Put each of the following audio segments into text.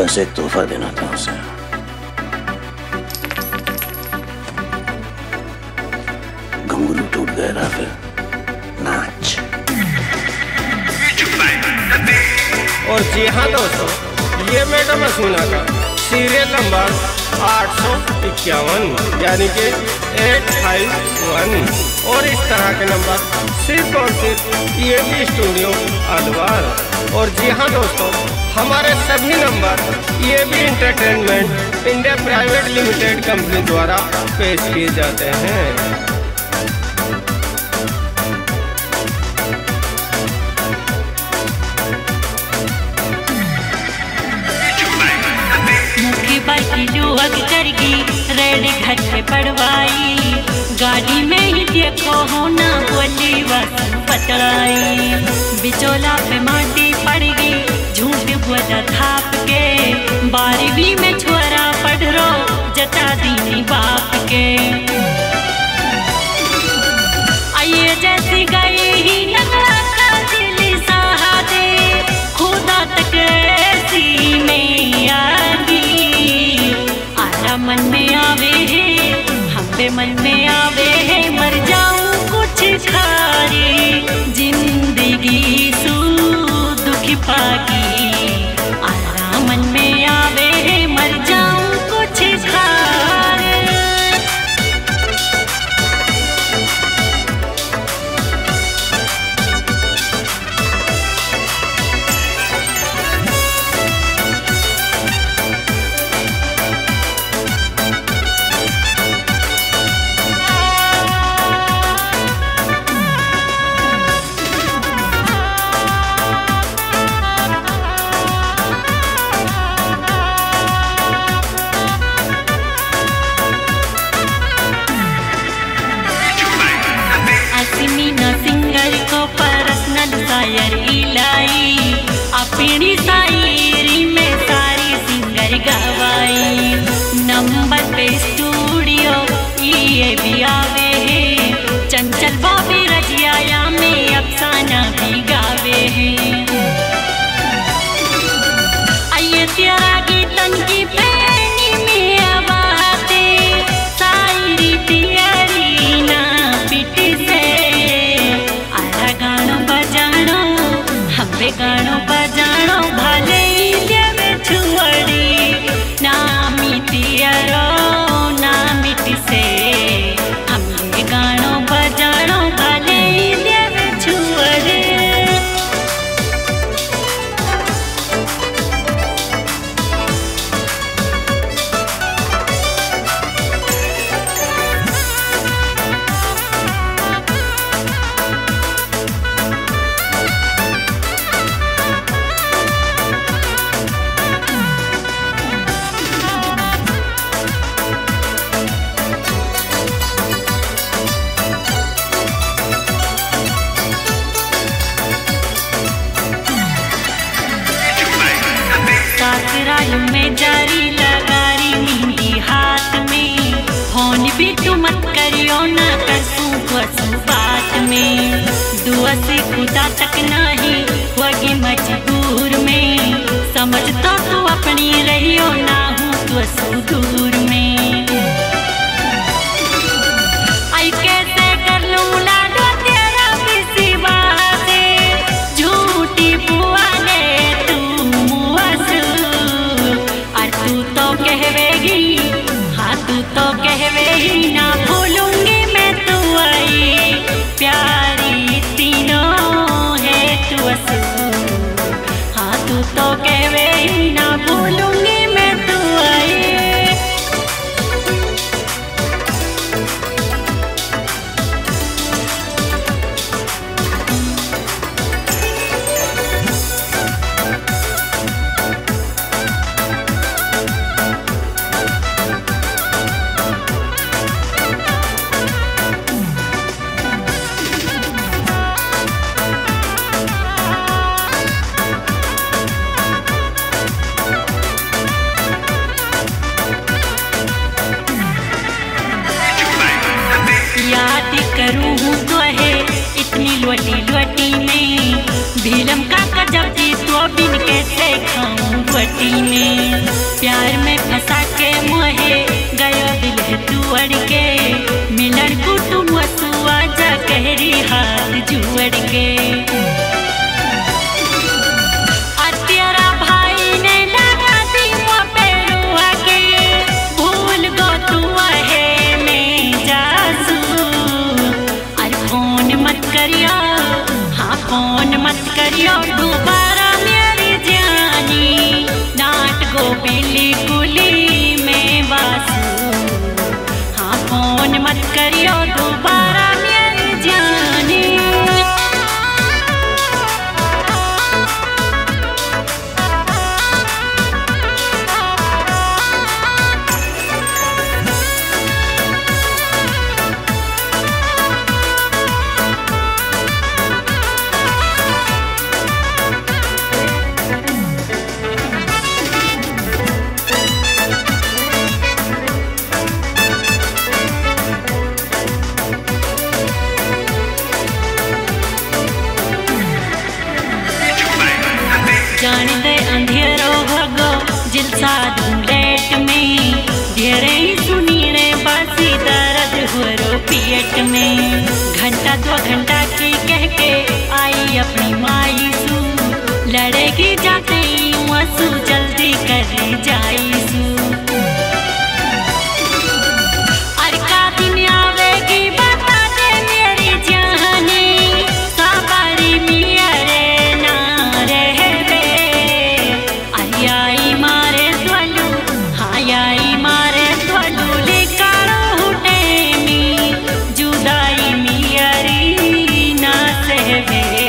बस एक तोहफा देना था उसे घुंघरू टूट गए राफे नाच। और जी हाँ दोस्तों, ये मैडम हसीना का सीरियल नंबर आठ सौ इक्यावन, यानी कि एट फाइव वन। और इस तरह के नंबर सिर्फ़ और सिर्फ़ ये भी स्टूडियो अदवार और जी हाँ दोस्तों, हमारे सभी नंबर ये भी entertainment India private limited company द्वारा पेश किए जाते हैं। मुखी बाकी जुहक करगी रेड घर से पड़वाई। गाड़ी में ही देखो हो ना बोली बस पतड़ाई बिचोला पे माटी पड़ गई, झूठ बोला थाप के। बारहवीं में छोरा पढ़ रो जता बाप के। अपनी रहियो ना हूँ साधु लेट में। ढेरे सुनी रे बासी दर्द हो रो पेट में। घंटा दो घंटा की कह के आई अपनी माई सू लड़ेगी जाते ही जल्दी कर जाई सू नहीं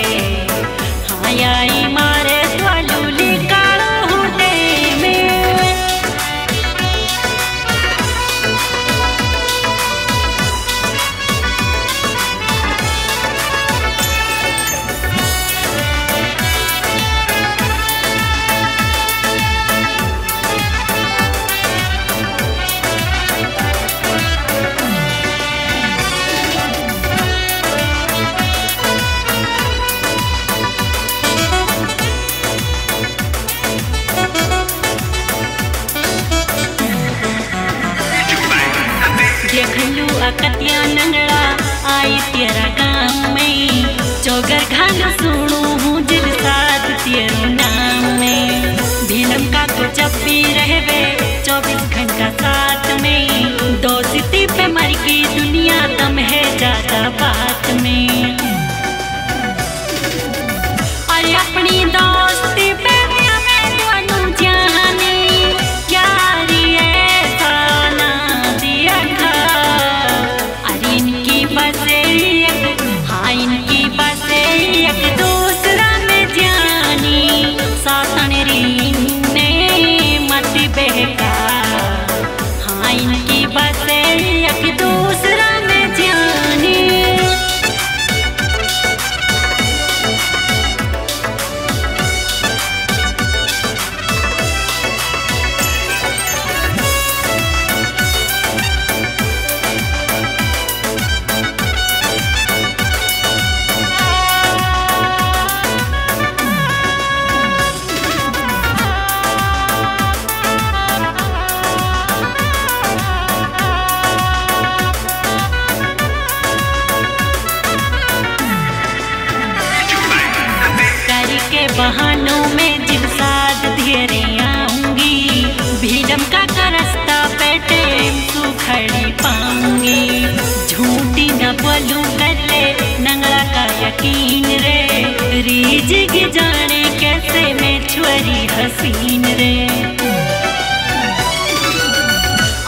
झूठी न कर ले नंगला का यकीन रे। रीज की जाने कैसे मैं छुरी हसीन रे।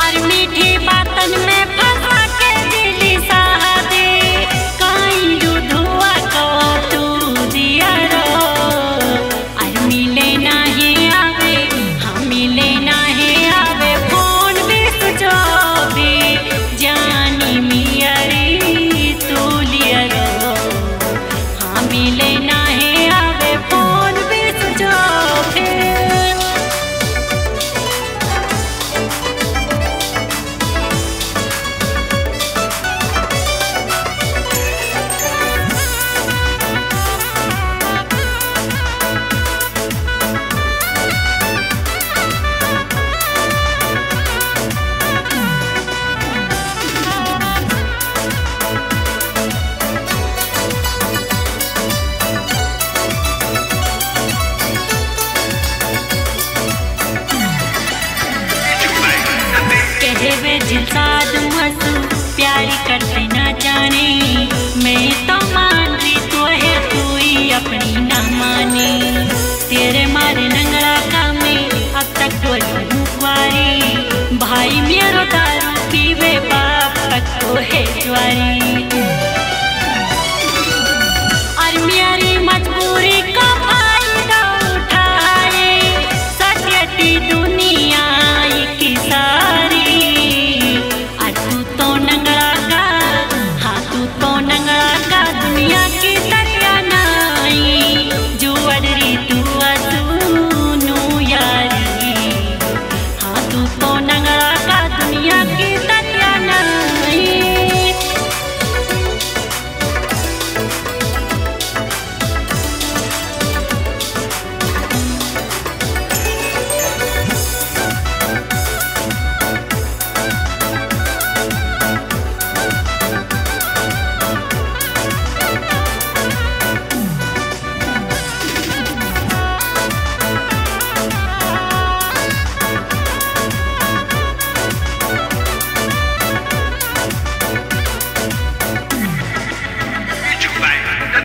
और मीठी बातन में फंसा के दिली आवे जिलसाद प्यार करते ना जाने। मैं तो मान रही तो है तू ही अपनी ना माने। तेरे मारे नंगड़ा का मैं अब तक बोली भाई, मेरो